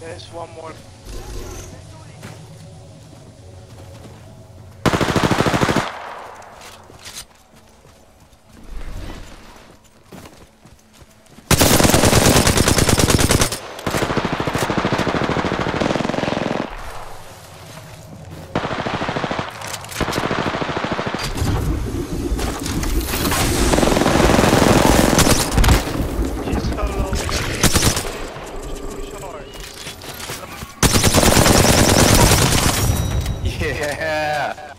There's one more. Yeah!